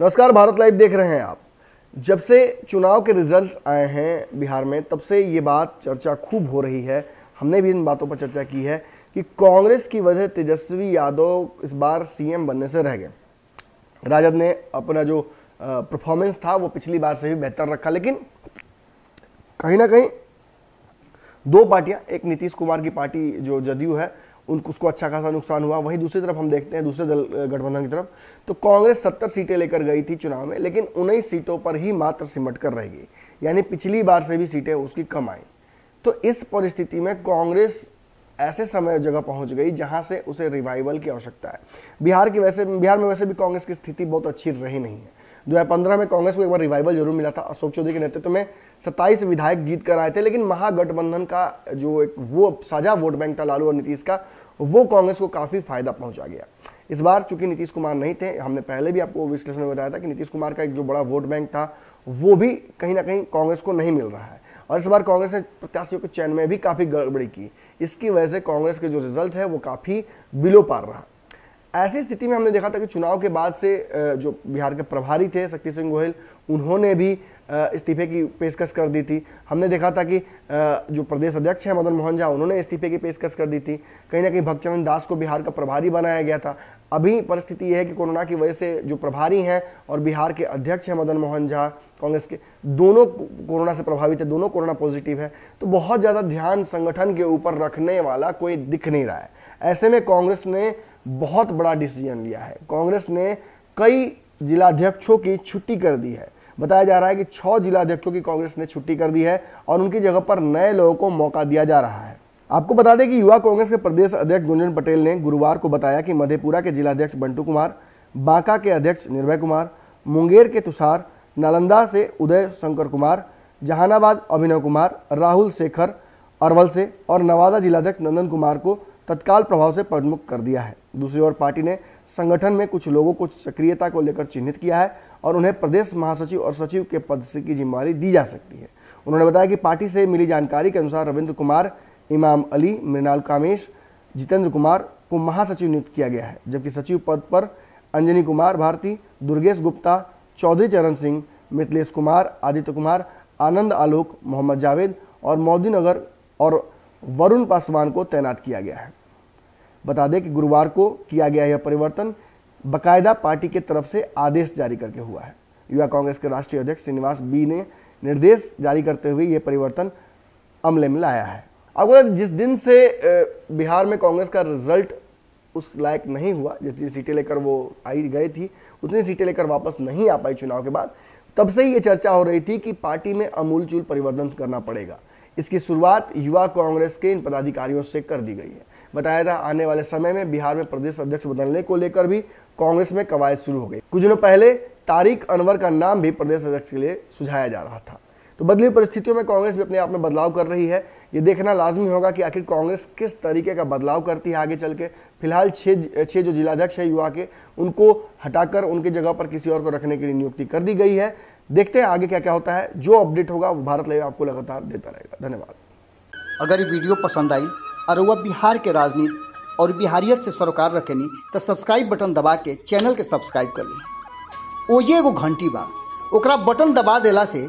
नमस्कार, भारत लाइव देख रहे हैं आप। जब से चुनाव के रिजल्ट्स आए हैं बिहार में, तब से ये बात चर्चा खूब हो रही है। हमने भी इन बातों पर चर्चा की है कि कांग्रेस की वजह तेजस्वी यादव इस बार सीएम बनने से रह गए। राजद ने अपना जो परफॉर्मेंस था, वो पिछली बार से भी बेहतर रखा, लेकिन कहीं ना कहीं दो पार्टियाँ, एक नीतीश कुमार की पार्टी जो जदयू है उनको, उसको अच्छा खासा नुकसान हुआ। वहीं दूसरी तरफ़ हम देखते हैं, दूसरे दल गठबंधन की तरफ़ तो कांग्रेस सत्तर सीटें लेकर गई थी चुनाव में, लेकिन उन्नीस सीटों पर ही मात्र सिमट कर रह गई। यानी पिछली बार से भी सीटें उसकी कम आई। तो इस परिस्थिति में कांग्रेस ऐसे समय जगह पहुँच गई जहाँ से उसे रिवाइवल की आवश्यकता है। बिहार की वैसे, बिहार में वैसे भी कांग्रेस की स्थिति बहुत अच्छी रही नहीं है। 2015 में कांग्रेस को एक बार रिवाइवल ज़रूर मिला था। अशोक चौधरी के नेतृत्व में 27 विधायक जीत कर आए थे, लेकिन महागठबंधन का जो एक वो साझा वोट बैंक था लालू और नीतीश का, वो कांग्रेस को काफ़ी फ़ायदा पहुँचा गया। इस बार चूँकि नीतीश कुमार नहीं थे, हमने पहले भी आपको विश्लेषण में बताया था कि नीतीश कुमार का एक जो बड़ा वोट बैंक था, वो भी कहीं ना कहीं कांग्रेस को नहीं मिल रहा है। और इस बार कांग्रेस ने प्रत्याशियों के चयन में भी काफ़ी गड़बड़ी की। इसकी वजह से कांग्रेस के जो रिज़ल्ट है, वो काफ़ी बिलो पार रहा। ऐसी स्थिति में हमने देखा था कि चुनाव के बाद से जो बिहार के प्रभारी थे शक्ति सिंह गोहिल, उन्होंने भी इस्तीफे की पेशकश कर दी थी। हमने देखा था कि जो प्रदेश अध्यक्ष हैं, मदन मोहन झा, उन्होंने इस्तीफे की पेशकश कर दी थी। कहीं ना कहीं भक्तचरण दास को बिहार का प्रभारी बनाया गया था। अभी परिस्थिति यह है कि कोरोना की वजह से जो प्रभारी हैं और बिहार के अध्यक्ष हैं मदन मोहन झा, कांग्रेस के, दोनों कोरोना से प्रभावित है, दोनों कोरोना पॉजिटिव है। तो बहुत ज़्यादा ध्यान संगठन के ऊपर रखने वाला कोई दिख नहीं रहा है। ऐसे में कांग्रेस ने बहुत बड़ा डिसीज़न लिया है। कांग्रेस ने कई जिलाध्यक्षों की छुट्टी कर दी है। बताया जा रहा है कि छह जिलाध्यक्षों की कांग्रेस ने छुट्टी कर दी है और उनकी जगह पर नए लोगों को मौका दिया जा रहा है। आपको बता दें कि युवा कांग्रेस के प्रदेश अध्यक्ष गुंजन पटेल ने गुरुवार को बताया कि मधेपुरा के जिलाध्यक्ष बंटू कुमार, बांका के अध्यक्ष निर्भय कुमार, मुंगेर के तुषार, नालंदा से उदय शंकर कुमार, जहानाबाद अभिनव कुमार, राहुल शेखर, अरवल से और नवादा जिलाध्यक्ष नंदन कुमार को तत्काल प्रभाव से पदमुक्त कर दिया है। दूसरी ओर पार्टी ने संगठन में कुछ लोगों को सक्रियता को लेकर चिन्हित किया है और उन्हें प्रदेश महासचिव और सचिव के पद से की जिम्मेवारी दी जा सकती है। उन्होंने बताया कि पार्टी से मिली जानकारी के अनुसार रविंद्र कुमार, इमाम अली, मृणाल कामेश, जितेंद्र कुमार को महासचिव नियुक्त किया गया है, जबकि सचिव पद पर अंजनी कुमार भारती, दुर्गेश गुप्ता, चौधरी चरण सिंह, मिथिलेश कुमार, आदित्य कुमार, आनंद आलोक, मोहम्मद जावेद और मोदीनगर और वरुण पासवान को तैनात किया गया है। बता दें कि गुरुवार को किया गया यह परिवर्तन बकायदा पार्टी के तरफ़ से आदेश जारी करके हुआ है। युवा कांग्रेस के राष्ट्रीय अध्यक्ष श्रीनिवास बी ने निर्देश जारी करते हुए यह परिवर्तन अमले में लाया है। अब जिस दिन से बिहार में कांग्रेस का रिज़ल्ट उस लायक नहीं हुआ जितनी सीटें लेकर वो आई गई थी, उतनी सीटें लेकर वापस नहीं आ पाई चुनाव के बाद, तब से ही ये चर्चा हो रही थी कि पार्टी में अमूल चूल परिवर्तन करना पड़ेगा। इसकी शुरुआत युवा कांग्रेस के इन पदाधिकारियों से कर दी गई है। बताया था, आने वाले समय में बिहार में प्रदेश अध्यक्ष बदलने को लेकर भी कांग्रेस में कवायद शुरू हो गई। कुछ दिनों पहले तारिक अनवर का नाम भी प्रदेश अध्यक्ष के लिए सुझाया जा रहा था। तो बदली परिस्थितियों में कांग्रेस भी अपने आप में बदलाव कर रही है। ये देखना लाजमी होगा कि आखिर कांग्रेस किस तरीके का बदलाव करती है आगे चल के। फ़िलहाल छः छः जो जिलाध्यक्ष है युवा के, उनको हटाकर उनकी जगह पर किसी और को रखने के लिए नियुक्ति कर दी गई है। देखते हैं आगे क्या क्या होता है। जो अपडेट होगा वो भारत लाइव आपको लगातार देता रहेगा। धन्यवाद। अगर ये वीडियो पसंद आई और वह बिहार के राजनीति और बिहारियत से सरोकार रखेनी तो सब्सक्राइब बटन दबा के चैनल के सब्सक्राइब कर ली। ओजे एगो घंटी बा। ओकरा बटन दबा देला से